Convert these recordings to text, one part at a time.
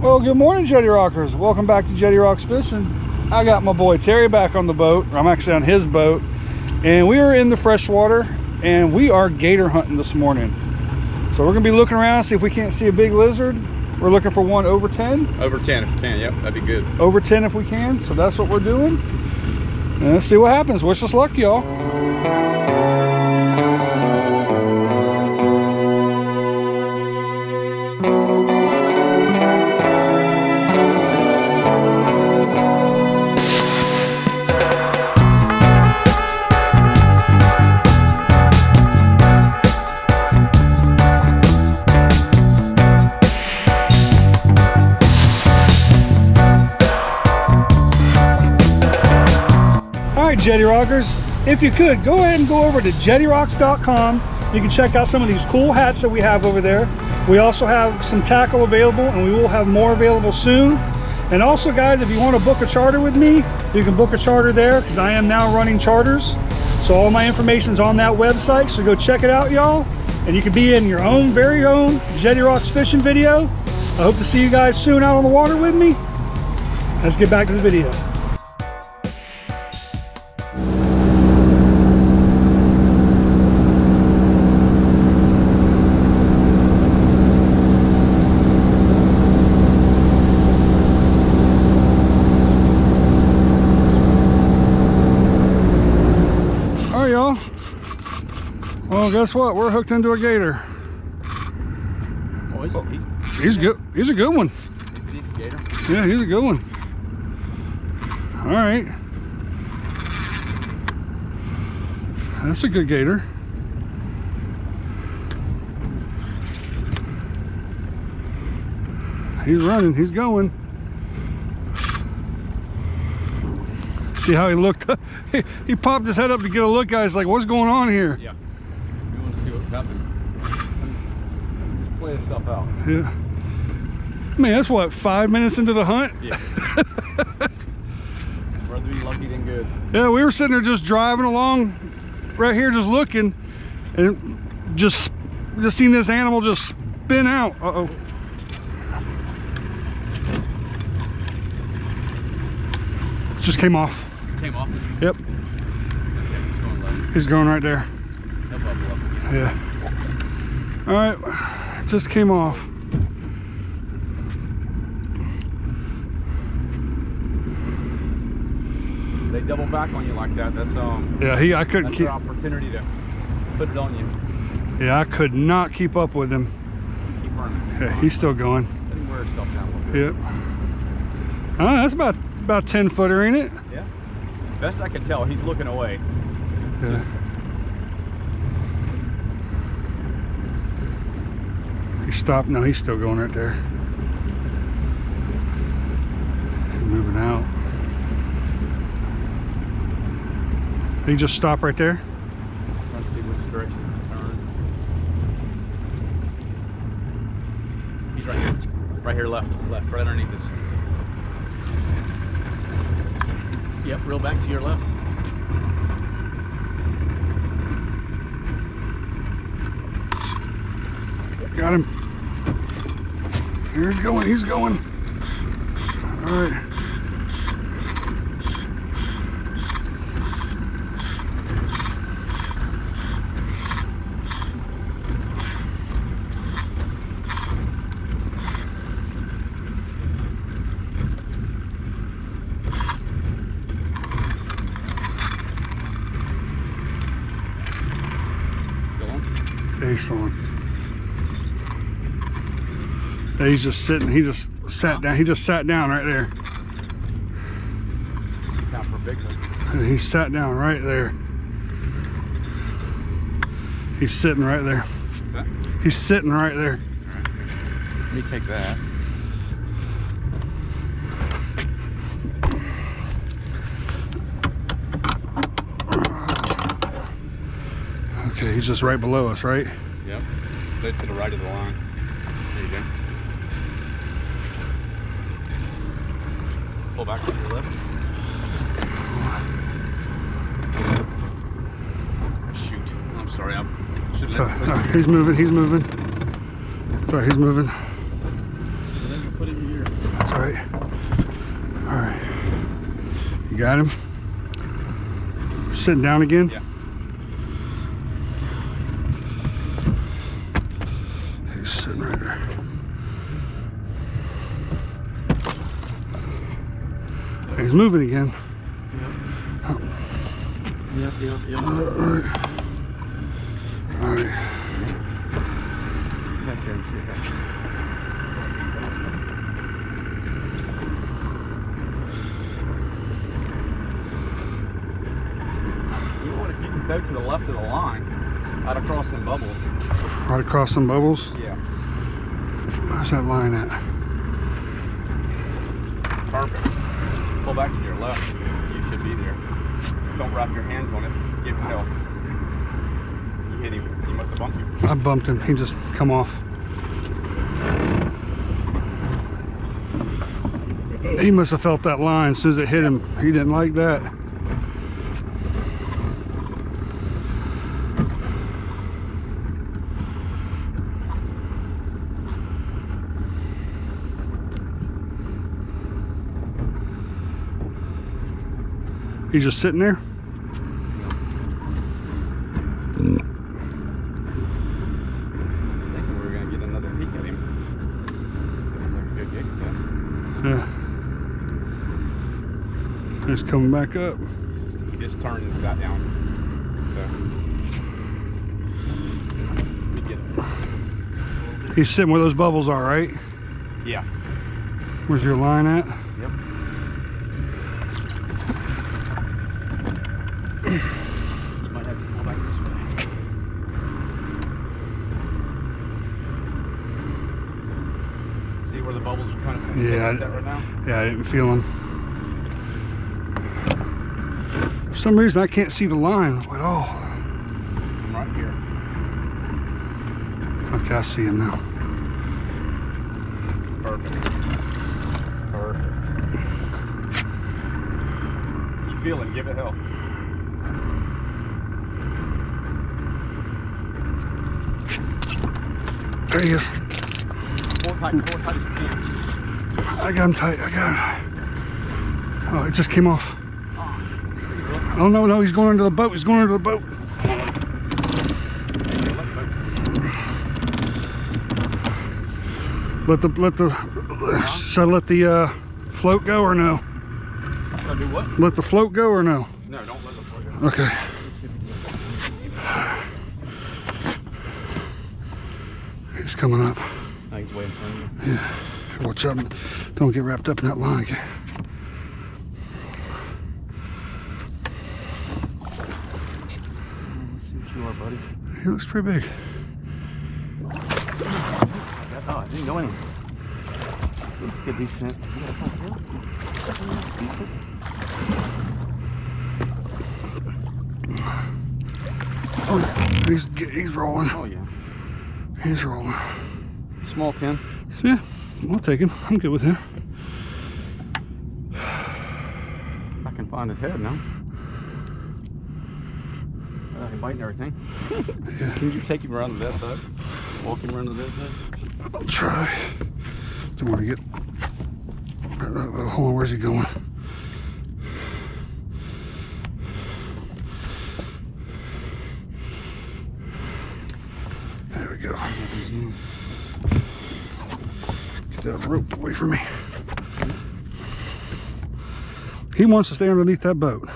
Well, good morning, Jettie Rockers. Welcome back to Jettie Rocks Fishing. I got my boy Terry back on the boat. I'm actually on his boat. And we are in the freshwater and we are gator hunting this morning. So we're gonna be looking around, see if we can't see a big lizard. We're looking for one over 10. Over 10 if you can, yep, that'd be good. Over 10 if we can. So that's what we're doing. And let's see what happens. Wish us luck, y'all. Jettie Rockers, if you could, go ahead and go over to jettierocks.com. You can check out some of these cool hats that we have over there. We also have some tackle available and we will have more available soon. And also guys, if you want to book a charter with me, you can book a charter there because I am now running charters. So all my information is on that website. So go check it out, y'all. And you can be in your own very own Jettie Rocks fishing video. I hope to see you guys soon out on the water with me. Let's get back to the video. Well, guess what? We're hooked into a gator. Oh, he's, he's, oh, He's good. He's a good one. he's a gator. Yeah, he's a good one. All right. That's a good gator. He's running. He's going. See how he looked? he, he popped his head up to get a look at. He's like, "What's going on here?" Yeah. We want to see what's happening. Just play itself out. Yeah. Man, that's what five minutes into the hunt. Yeah. Rather be lucky than good. Yeah, we were sitting there just driving along right here, just looking, and just just seen this animal just spin out. Uh-oh. Just came off. Came off. Yep, Okay, it's going left. he's going right there. He'll bubble up again. Yeah. All right, just came off. They double back on you like that. That's um. Yeah, he. I couldn't keep. opportunity to put it on you. Yeah, I could not keep up with him. Keep running. Yeah, he's still going. Let him wear himself down a little bit. Yep. Oh, that's about about ten footer, ain't it? Yeah. Best I can tell, he's looking away. Yeah. He stopped. No, he's still going right there. He's moving out. He just stopped right there. Trying to see which direction to turn. He's right here. Right here, left, left, right underneath us. Yep, reel back to your left. Got him. He's going. He's going. All right. Still on. Excellent. He's just sitting. He just sat down. He just sat down right there. Down for big one. He sat down right there. He's sitting right there. He's sitting right there. Let me take that. Okay, he's just right below us, right? Yep. Right to the right of the line. There you go. Pull back to your left. Shoot. I'm sorry. I shouldn't So, have uh, he's moving. He's moving. Sorry, he's moving. Put it in here. That's all right. All right. You got him? Sitting down again? Yeah. He's moving again. Yep, yep, yep. All right. All right. Back there and see if You know what, if you can go to the left of the line, out across some bubbles. Right across some bubbles. Yeah. Where's that line at? Perfect. Pull back to your left. You should be there. Don't wrap your hands on it. Give him help. You hit him. He must have bumped you. I bumped him. He just come off. He must have felt that line as soon as it hit him. He didn't like that. He's just sitting there. Thinking we were gonna get another peek at him. Looks like a good gig at Yeah. He's coming back up. He just turned and sat down. So. Let me get it. He's sitting where those bubbles are, right? Yeah. Where's your line at? Yep. you might have to pull back this way. See where the bubbles are kind of Yeah, I- right? Yeah, I didn't feel him. For some reason, I can't see the line at all. I'm right here. Okay, I see him now. Perfect. Perfect. You feel it, give it help. There he is. Pull tight, pull tight as you can. I got him tight. I got him. Oh, it just came off. Oh, no, no, he's going under the boat. He's going under the boat. Let the, let the, should I let the uh, float go or no? Should I do what? Let the float go or no? No, don't let the float go. Okay. He's coming up. No, he's way in front of you. Yeah. Watch out. Don't get wrapped up in that line. okay? Let's see what you are. He looks pretty big. I didn't go. It's good decent. You got a full tail? That's decent. Oh, yeah. He's, he's rolling. Oh yeah. He's rolling. Small tin. So, yeah, I'll take him. I'm good with him. I can find his head now. Uh, he biting everything. Yeah. Can you take him around to that side? Walk him around to that side? I'll try. Don't want to get. Uh, uh, hold on, where's he going? There we go. Get that rope away from me. He wants to stay underneath that boat.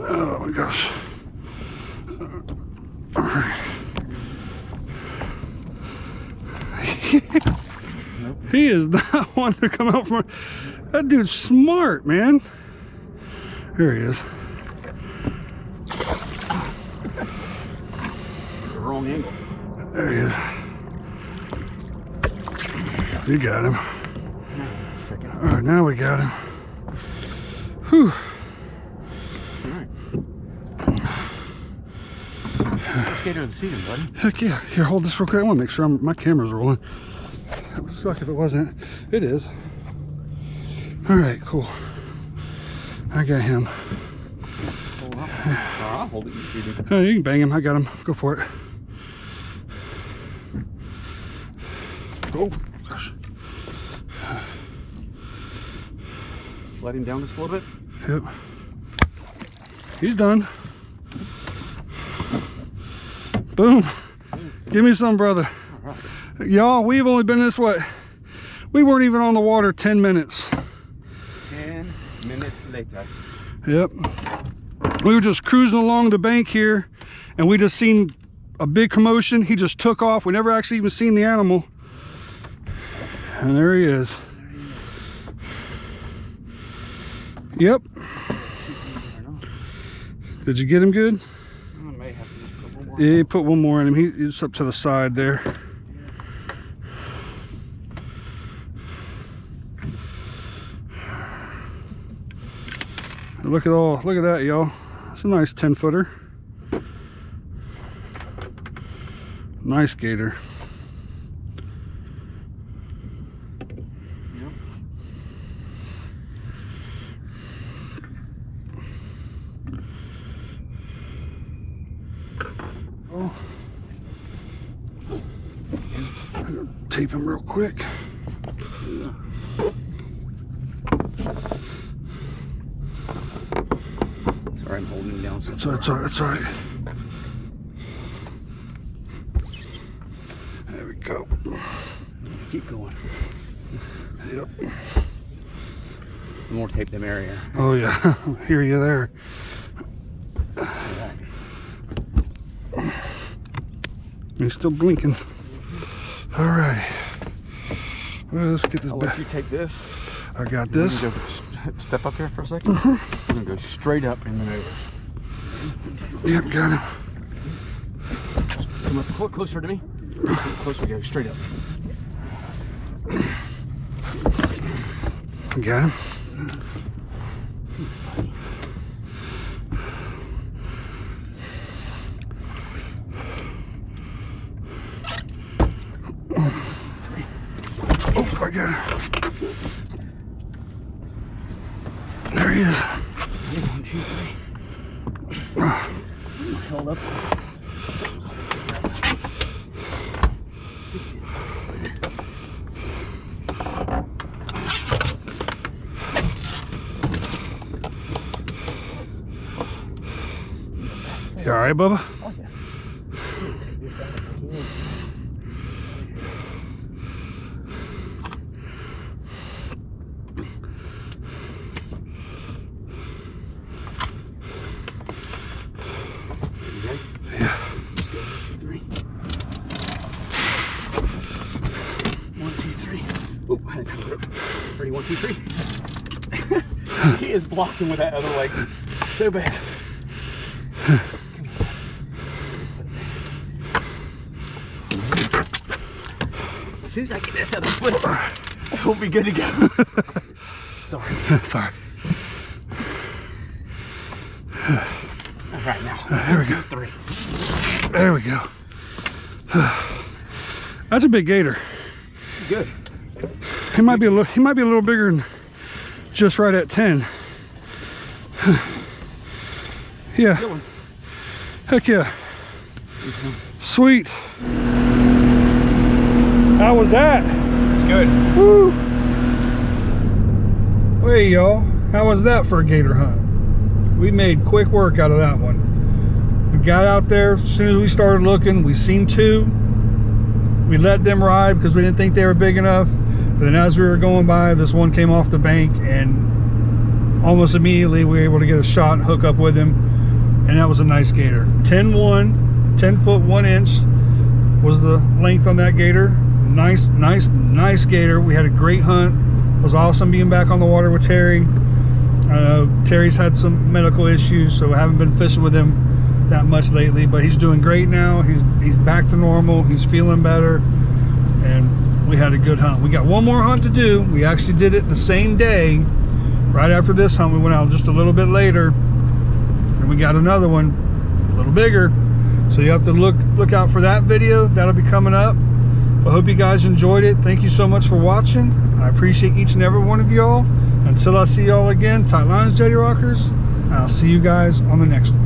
Oh my gosh. All right. he is one to come out from. That dude's smart, man. Here he is. Wrong angle. There he is. You got him. All right, now we got him. Whew. Let's get her see him, buddy. Heck yeah. Here, hold this real quick. I want to make sure I'm, my camera's rolling. Suck if it wasn't. It is. All right, cool. I got him. Hold up. Hold it. You. Oh, you can bang him. I got him. Go for it. Oh, gosh. Let him down just a little bit. Yep. He's done. Boom. Give me some, brother. Y'all, we've only been this way. We weren't even on the water 10 minutes. 10 minutes later. Yep. We were just cruising along the bank here and we just seen a big commotion. He just took off. We never actually even seen the animal. And there he is. Yep. Did you get him good? I may have to just put one more. Yeah, he put one more in him. He, he's up to the side there. Look at all, look at that, y'all. It's a nice 10 footer. Nice gator. Oh. Tape him real quick. Sorry, I'm holding him down. So It's all right, it's all right, it's all right. There we go. keep going. Yep. The more tape, the merrier. Oh yeah, hear you there. He's still blinking. All right. Well, let's get this I'll let you take this. I got this. Gonna go st- step up here for a 2nd Mm-hmm. We're gonna go straight up and then over. Yep, got him. Come up clo- closer to me. Closer, go straight up. Got him. Oh, I got him. There he is. One, two, three. Held up. You all right, Bubba? Oh yeah. Take this out if I can. You ready? Yeah. Let's go. One, two, three. One, two, three. Oh, I had time to grip. Ready? One, two, three. he is blocking with that other leg so bad. As soon as I get this other foot, we'll be good to go. Sorry. Sorry. All right, now. Uh, here we go. Three. There we go. That's a big gator. Good. He might be a little. He might be a little bigger than just right at ten. yeah. Heck yeah. Sweet. How was that? It's good. Woo. Hey y'all, how was that for a gator hunt? We made quick work out of that one. We got out there, as soon as we started looking, we seen two. We let them ride because we didn't think they were big enough. But then as we were going by, this one came off the bank and almost immediately we were able to get a shot and hook up with him. And that was a nice gator. 10-1, 10 foot 1 inch was the length on that gator. Nice, nice, nice gator. We had a great hunt. It was awesome being back on the water with Terry. Uh, Terry's had some medical issues, so I haven't been fishing with him that much lately. But he's doing great now. He's he's back to normal. He's feeling better, and we had a good hunt. We got one more hunt to do. We actually did it the same day. Right after this hunt, we went out just a little bit later, and we got another one, a little bigger. So you have to look look out for that video. That'll be coming up. I hope you guys enjoyed it. Thank you so much for watching. I appreciate each and every one of y'all. Until I see y'all again, Tight Lines Jettie Rockers, I'll see you guys on the next one.